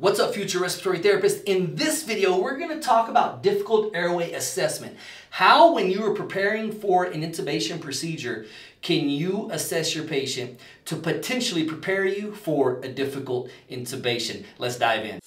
What's up, future respiratory therapist? In this video, we're going to talk about difficult airway assessment. How, when you are preparing for an intubation procedure, can you assess your patient to potentially prepare you for a difficult intubation? Let's dive in.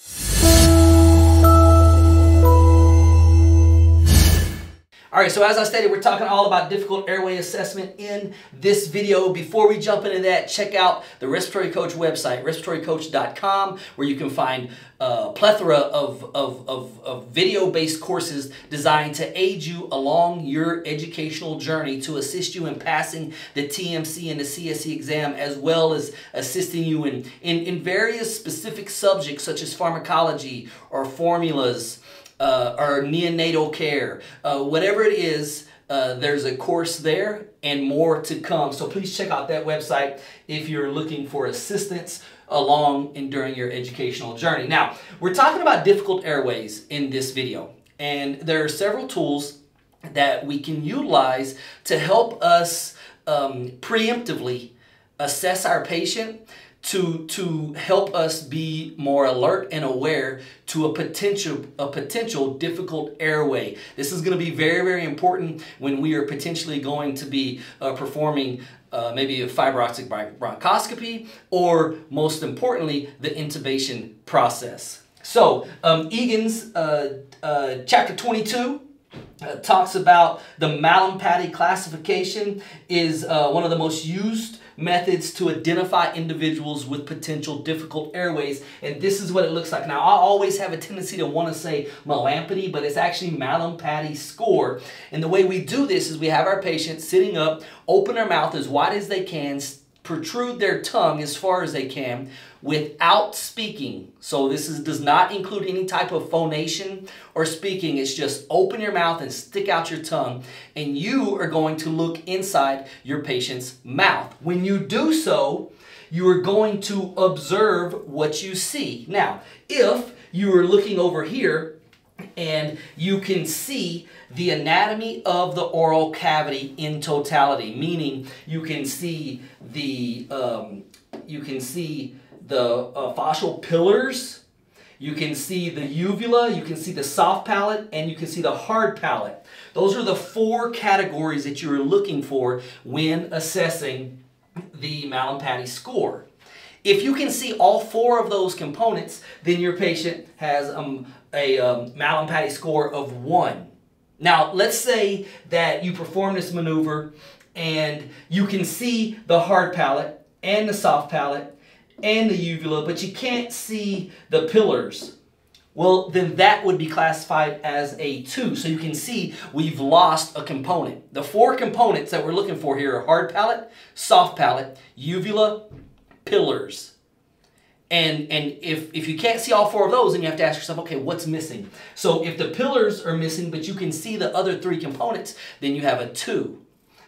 All right, so as I stated, we're talking all about difficult airway assessment in this video. Before we jump into that, check out the Respiratory Coach website, respiratorycoach.com, where you can find a plethora of, of, of, of video-based courses designed to aid you along your educational journey to assist you in passing the TMC and the CSE exam, as well as assisting you in, in, in various specific subjects such as pharmacology or formulas, uh, or neonatal care, uh, whatever it is, uh, there's a course there and more to come. So please check out that website if you're looking for assistance along and during your educational journey. Now, we're talking about difficult airways in this video, and there are several tools that we can utilize to help us um, preemptively assess our patient to to help us be more alert and aware to a potential a potential difficult airway. This is going to be very very important when we are potentially going to be uh, performing uh, maybe a fiberoptic bronchoscopy or most importantly the intubation process. So um, Egan's uh, uh chapter 22 uh, talks about the Mallampati classification is uh, one of the most used methods to identify individuals with potential difficult airways. And this is what it looks like. Now, I always have a tendency to want to say Mallampati, but it's actually Mallampati score. And the way we do this is we have our patient sitting up, open their mouth as wide as they can, protrude their tongue as far as they can without speaking. So this is, does not include any type of phonation or speaking. It's just open your mouth and stick out your tongue and you are going to look inside your patient's mouth. When you do so, you are going to observe what you see. Now, if you are looking over here and you can see the anatomy of the oral cavity in totality, meaning you can see the um, you can see the uh, faucial pillars, you can see the uvula, you can see the soft palate, and you can see the hard palate. Those are the four categories that you're looking for when assessing the Mallampati score. If you can see all four of those components, then your patient has um, a um, Mallampati score of 1. Now, let's say that you perform this maneuver and you can see the hard palate and the soft palate and the uvula, but you can't see the pillars. Well, then that would be classified as a 2. So you can see we've lost a component. The four components that we're looking for here are hard palate, soft palate, uvula, pillars. And, and if, if you can't see all four of those, then you have to ask yourself, okay, what's missing? So if the pillars are missing, but you can see the other three components, then you have a 2.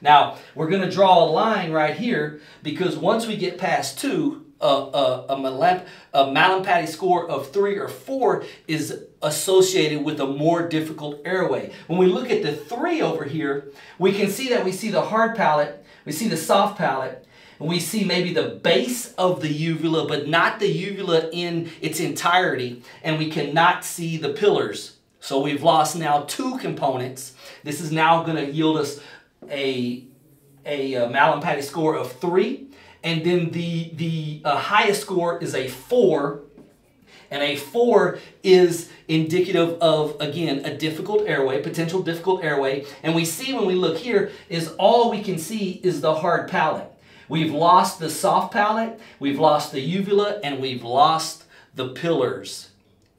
Now, we're going to draw a line right here because once we get past 2, a, a, a, Malamp, a Mallampati score of 3 or 4 is associated with a more difficult airway. When we look at the 3 over here, we can see that we see the hard palate, we see the soft palate, and we see maybe the base of the uvula, but not the uvula in its entirety, and we cannot see the pillars. So we've lost now two components. This is now going to yield us a, a, a uh, Mallampati score of 3, and then the, the uh, highest score is a 4, and a 4 is indicative of, again, a difficult airway, potential difficult airway. And we see when we look here is all we can see is the hard palate. We've lost the soft palate, we've lost the uvula, and we've lost the pillars.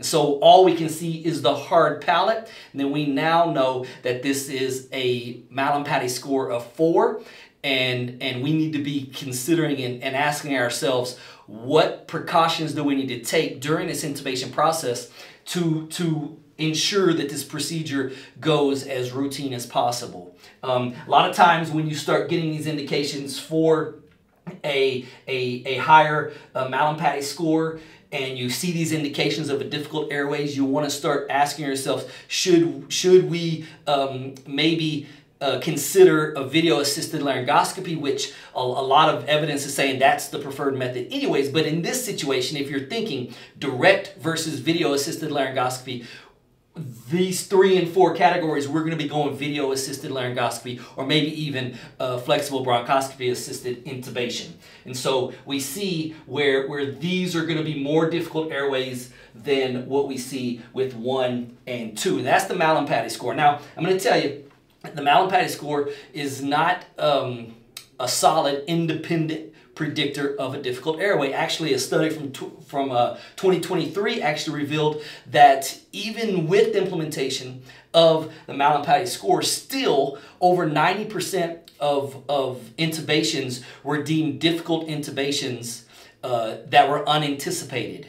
So all we can see is the hard palate. And then we now know that this is a Mallampati score of 4. And, and we need to be considering and, and asking ourselves, what precautions do we need to take during this intubation process to, to ensure that this procedure goes as routine as possible. Um, a lot of times when you start getting these indications for a, a, a higher uh, Mallampati score and you see these indications of a difficult airways, you want to start asking yourself, should, should we um, maybe uh, consider a video assisted laryngoscopy, which a, a, lot of evidence is saying that's the preferred method, anyways. But in this situation, if you're thinking direct versus video assisted laryngoscopy, these three and four categories, we're going to be going video assisted laryngoscopy or maybe even uh, flexible bronchoscopy assisted intubation. And so we see where, where these are going to be more difficult airways than what we see with one and two. And that's the Mallampati score. Now, I'm going to tell you, the Mallampati score is not um, a solid independent predictor of a difficult airway. Actually, a study from, from uh, 2023 actually revealed that even with implementation of the Mallampati score, still over 90% of, of intubations were deemed difficult intubations uh, that were unanticipated.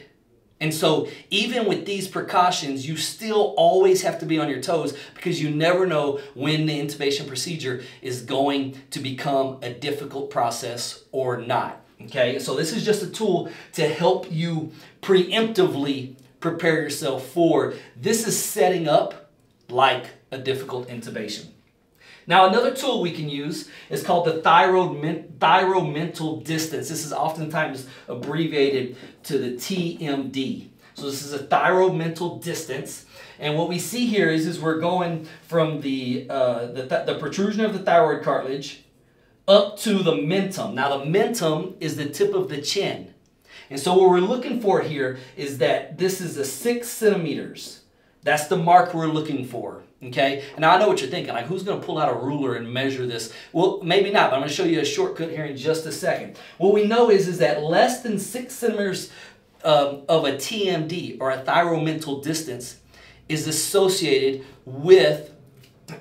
And so, even with these precautions, you still always have to be on your toes because you never know when the intubation procedure is going to become a difficult process or not. Okay, so this is just a tool to help you preemptively prepare yourself for this is setting up like a difficult intubation. Now, another tool we can use is called the thyroid, thyromental distance. This is oftentimes abbreviated to the TMD. So this is a thyromental distance. And what we see here is, is we're going from the, uh, the, th the protrusion of the thyroid cartilage up to the mentum. Now, the mentum is the tip of the chin. And so what we're looking for here is that this is a six centimeters. That's the mark we're looking for. Okay, and now I know what you're thinking, like who's going to pull out a ruler and measure this? Well, maybe not, but I'm going to show you a shortcut here in just a second. What we know is, is that less than six centimeters um, of a TMD or a thyromental distance is associated with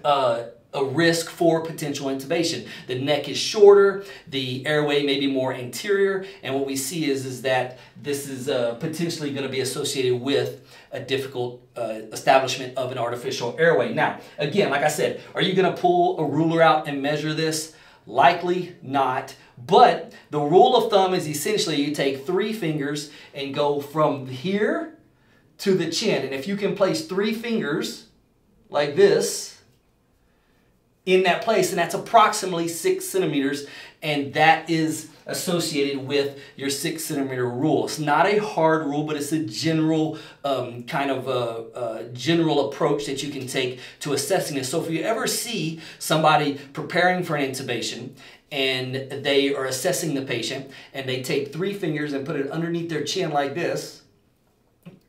uh, a risk for potential intubation. The neck is shorter, the airway may be more anterior, and what we see is, is that this is uh, potentially going to be associated with a difficult uh, establishment of an artificial airway. Now, again, like I said, are you going to pull a ruler out and measure this? Likely not. But the rule of thumb is essentially you take three fingers and go from here to the chin. And if you can place three fingers like this, in that place, and that's approximately six centimeters, and that is associated with your six centimeter rule. It's not a hard rule, but it's a general um, kind of a, a, general approach that you can take to assessing this. So if you ever see somebody preparing for an intubation and they are assessing the patient and they take three fingers and put it underneath their chin like this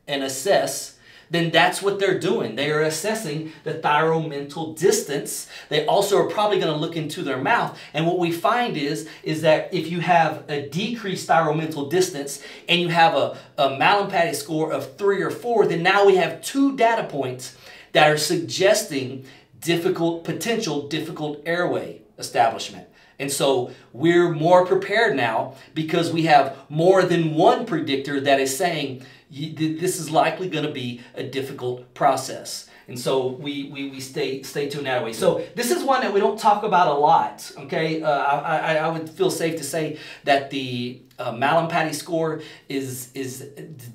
and assess then that's what they're doing. They are assessing the thyromental distance. They also are probably going to look into their mouth. And what we find is, is that if you have a decreased thyromental distance and you have a, a Mallampati score of three or four, then now we have two data points that are suggesting difficult, potential difficult airway establishment. And so we're more prepared now because we have more than one predictor that is saying this is likely going to be a difficult process. And so we, we, we stay, stay tuned that way. So this is one that we don't talk about a lot, okay? Uh, I, I, would feel safe to say that the uh, Mallampati score is, is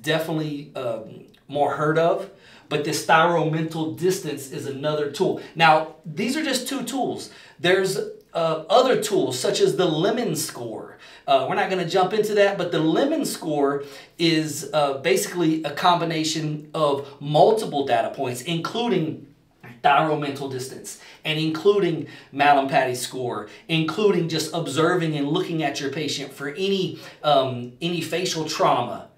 definitely um, more heard of, but this thyromental distance is another tool. Now, these are just two tools. There's uh, other tools such as the lemon score. Uh, we're not going to jump into that, but the lemon score is uh, basically a combination of multiple data points, including thyromental distance and including Mallampati score, including just observing and looking at your patient for any, um, any facial trauma,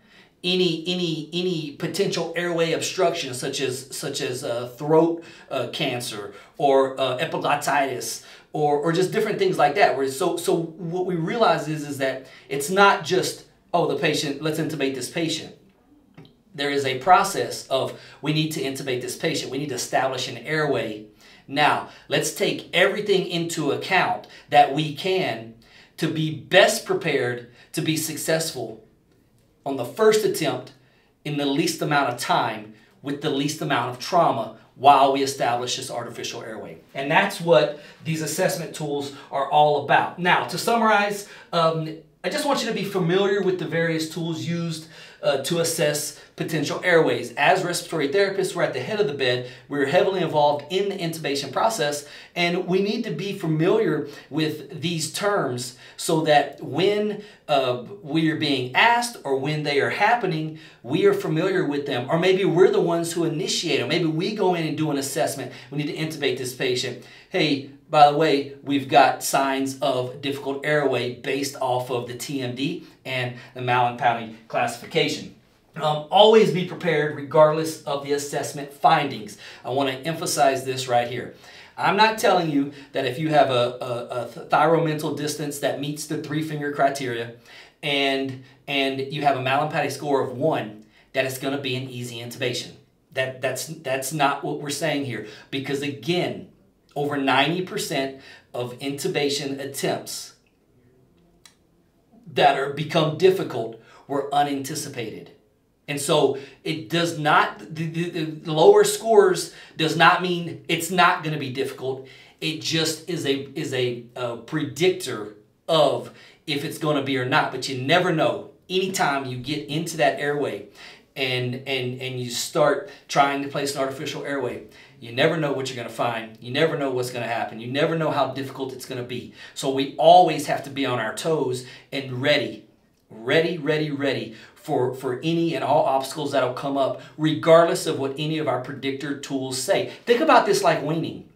any any any potential airway obstruction such as such as uh, throat uh, cancer or uh, epiglottitis or, or just different things like that. Where so so what we realize is is that it's not just oh the patient let's intubate this patient. There is a process of we need to intubate this patient. We need to establish an airway. Now let's take everything into account that we can to be best prepared to be successful on the first attempt in the least amount of time with the least amount of trauma while we establish this artificial airway. And that's what these assessment tools are all about. Now, to summarize, um, I just want you to be familiar with the various tools used uh, to assess potential airways. As respiratory therapists, we're at the head of the bed. We're heavily involved in the intubation process, and we need to be familiar with these terms so that when uh, we are being asked or when they are happening, we are familiar with them. Or maybe we're the ones who initiate them. Maybe we go in and do an assessment. We need to intubate this patient. Hey, by the way, we've got signs of difficult airway based off of the TMD and the Mallampati classification. Um, always be prepared regardless of the assessment findings. I want to emphasize this right here. I'm not telling you that if you have a, a, a thyromental distance that meets the three finger criteria and, and you have a Mallampati score of one, that it's going to be an easy intubation. That, that's, that's not what we're saying here. Because again, over 90% of intubation attempts that are become difficult were unanticipated. And so it does not, the, the, the lower scores does not mean it's not going to be difficult. It just is a, is a, a predictor of if it's going to be or not. But you never know. Anytime you get into that airway and, and, and you start trying to place an artificial airway, you never know what you're going to find. You never know what's going to happen. You never know how difficult it's going to be. So we always have to be on our toes and ready, ready, ready, ready for, for any and all obstacles that'll come up, regardless of what any of our predictor tools say. Think about this like weaning.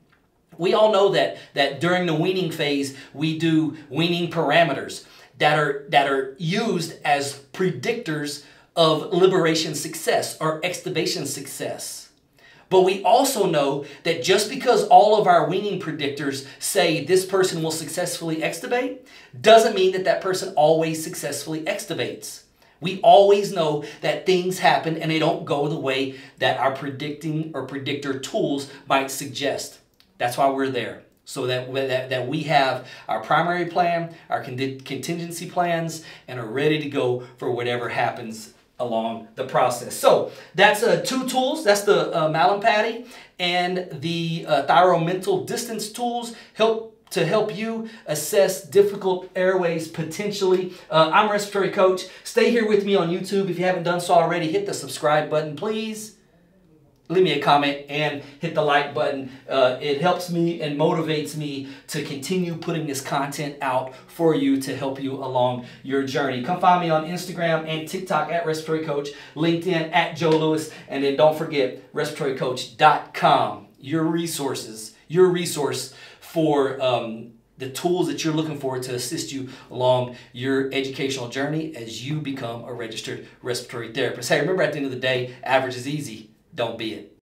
We all know that, that during the weaning phase, we do weaning parameters that are, that are used as predictors of liberation success or extubation success. But we also know that just because all of our weaning predictors say this person will successfully extubate, doesn't mean that that person always successfully extubates. We always know that things happen and they don't go the way that our predicting or predictor tools might suggest. That's why we're there. So that, that, that we have our primary plan, our contingency plans, and are ready to go for whatever happens along the process. So that's uh, two tools. That's the uh, Mallampati and the uh, thyromental distance tools help to help you assess difficult airways potentially. Uh, I'm respiratory coach. Stay here with me on YouTube. If you haven't done so already, hit the subscribe button, please leave me a comment and hit the like button. Uh, it helps me and motivates me to continue putting this content out for you to help you along your journey. Come find me on Instagram and TikTok at Respiratory Coach, LinkedIn at Joe Lewis, and then don't forget respiratorycoach.com. Your resources, your resource for um, the tools that you're looking for to assist you along your educational journey as you become a registered respiratory therapist. Hey, remember at the end of the day, average is easy. Don't be it.